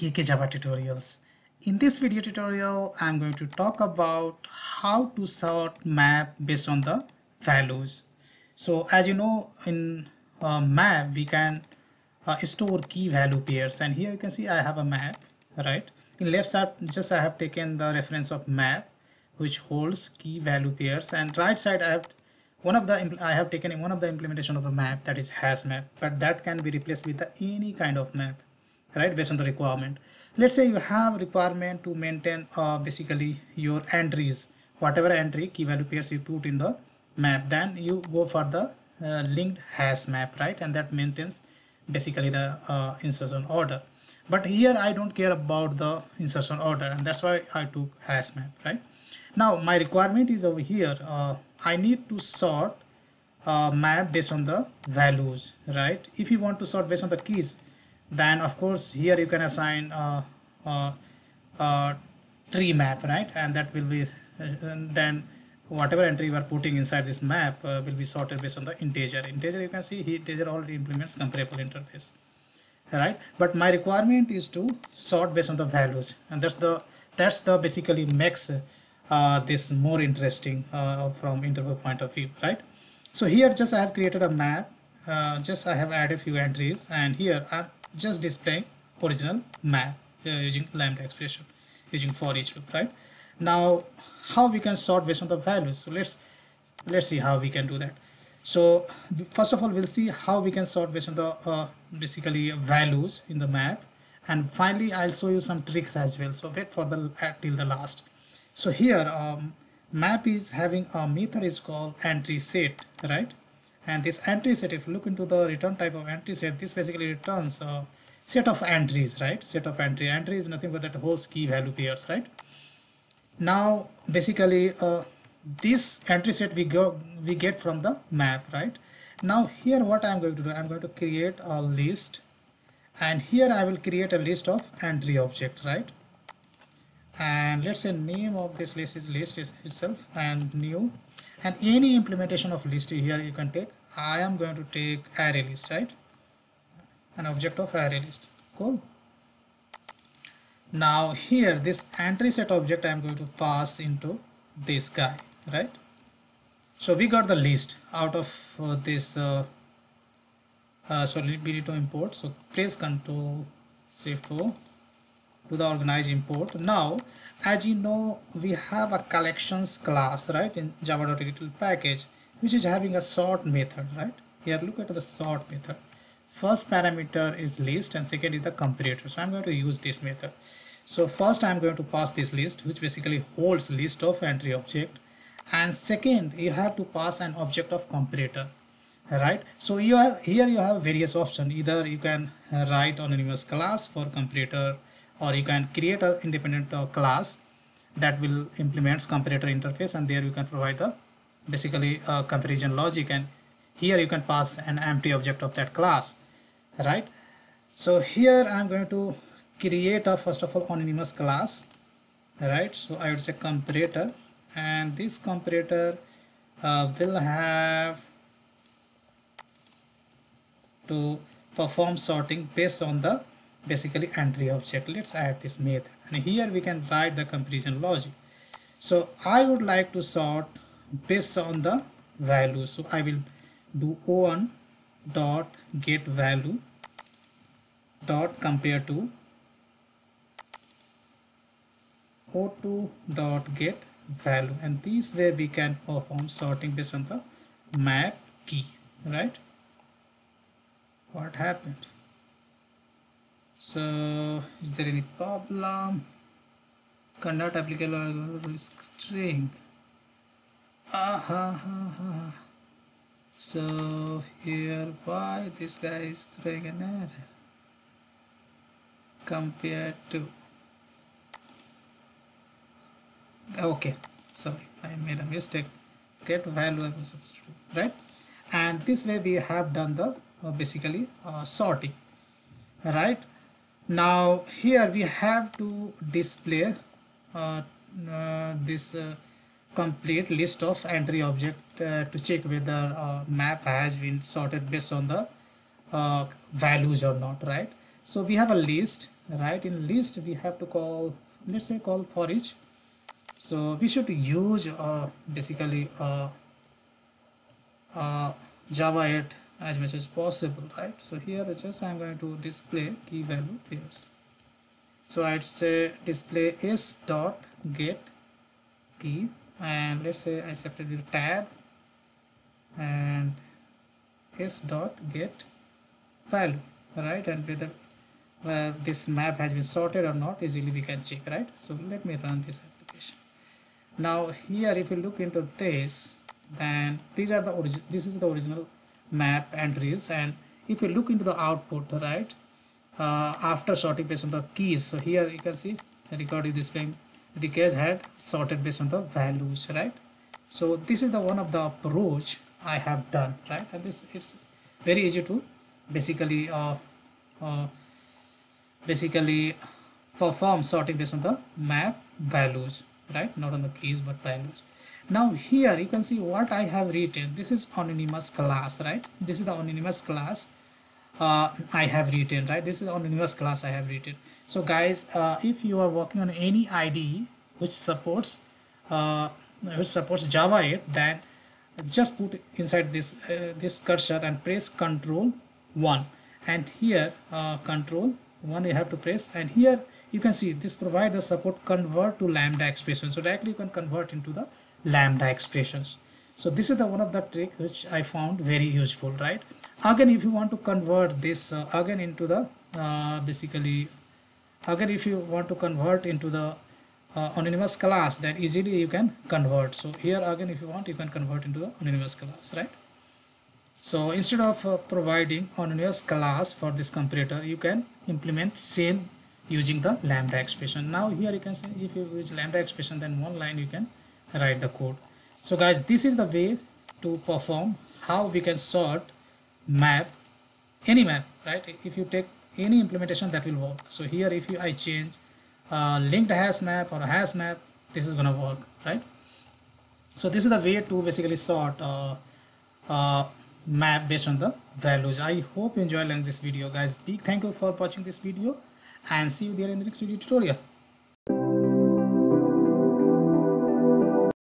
KK Java tutorials. In this video tutorial, I'm going to talk about how to sort map based on the values. So as you know, in uh, map, we can uh, store key value pairs. And here you can see I have a map, right? In left side, just I have taken the reference of map, which holds key value pairs. And right side, I have one of the I have taken one of the implementation of a map that is hash map, but that can be replaced with any kind of map right? Based on the requirement. Let's say you have requirement to maintain uh, basically your entries. Whatever entry key value pairs you put in the map. Then you go for the uh, linked hash map right? And that maintains basically the uh, insertion order. But here I don't care about the insertion order. And that's why I took hash map right? Now my requirement is over here. Uh, I need to sort uh, map based on the values right? If you want to sort based on the keys then of course here you can assign a, a, a tree map right? And that will be uh, then whatever entry you are putting inside this map uh, will be sorted based on the integer. Integer you can see integer already implements comparable interface right? But my requirement is to sort based on the values. And that's the that's the basically makes uh, this more interesting uh, from interview point of view right? So here just I have created a map. Uh, just I have added a few entries. And here I'm just displaying original map uh, using lambda expression using for each loop right? Now how we can sort based on the values? So let's let's see how we can do that. So first of all we'll see how we can sort based on the uh, basically values in the map. And finally I'll show you some tricks as well. So wait for the uh, till the last. So here um, map is having a method is called entry set right and this entry set if you look into the return type of entry set this basically returns a set of entries right? Set of entry. Entry is nothing but that whole key value pairs right? Now basically uh, this entry set we go we get from the map right? Now here what i'm going to do i'm going to create a list. And here i will create a list of entry object right? And let's say name of this list is list is itself and new and any implementation of list here you can take I am going to take array list right? An object of array list. Cool. Now here this entry set object I am going to pass into this guy right? So we got the list out of uh, this uh, uh, so we need to import. So press control shift O to the organize import. Now as you know we have a collections class right in java.util package which is having a sort method right? Here look at the sort method. First parameter is list and second is the comparator. So i'm going to use this method. So first i'm going to pass this list which basically holds list of entry object. And second you have to pass an object of comparator right? So you are here you have various options. Either you can write anonymous class for comparator or you can create an independent uh, class that will implements comparator interface and there you can provide the basically uh, comparison logic and here you can pass an empty object of that class right? So here I'm going to create a first of all anonymous class right? So I would say comparator and this comparator uh, will have to perform sorting based on the basically entry object let's add this method. And here we can write the comparison logic. So I would like to sort based on the value. So I will do o1 dot get value dot compare to o2 dot get value. And this way we can perform sorting based on the map key right? What happened so is there any problem? Cannot applicable string ah, so here why this guy is throwing an error. Compared to. Okay sorry I made a mistake. Get value as a substitute right? And this way we have done the uh, basically uh, sorting right now here we have to display uh, uh this uh, complete list of entry object uh, to check whether uh, map has been sorted based on the uh, values or not right? So we have a list right? In list we have to call let's say call for each. So we should use basically java 8 as much as possible right? So here just i'm going to display key value pairs. So i'd say display s dot get key and let's say i separated tab and s dot get value right? And whether uh, this map has been sorted or not easily we can check right? So let me run this application. Now here if you look into this then these are the origin this is the original map entries. And if you look into the output right uh, after sorting based on the keys. So here you can see record is displaying decays had sorted based on the values right? So this is the one of the approach I have done right? And this it's very easy to basically uh, uh, basically perform sorting based on the map values right? Not on the keys but values now here you can see what I have written. This is anonymous class right? This is the anonymous class uh, I have written right? This is anonymous class I have written. So guys uh, if you are working on any IDE which supports uh, which supports Java 8 then just put inside this uh, this cursor and press control 1 and here uh, control 1 you have to press. And here you can see this provide the support convert to lambda expression. So directly you can convert into the lambda expressions. So this is the one of the trick which i found very useful right? Again if you want to convert this uh, again into the uh, basically again if you want to convert into the uh, anonymous class then easily you can convert. So here again if you want you can convert into the anonymous class right? So instead of uh, providing anonymous class for this comparator you can implement same using the lambda expression. Now here you can see if you use lambda expression then one line you can write the code. So guys this is the way to perform how we can sort map any map right? If you take any implementation that will work. So here if you i change uh, linked hash map or hash map this is gonna work right? So this is the way to basically sort uh, uh, map based on the values. I hope you enjoy learning this video guys. Big thank you for watching this video and see you there in the next video tutorial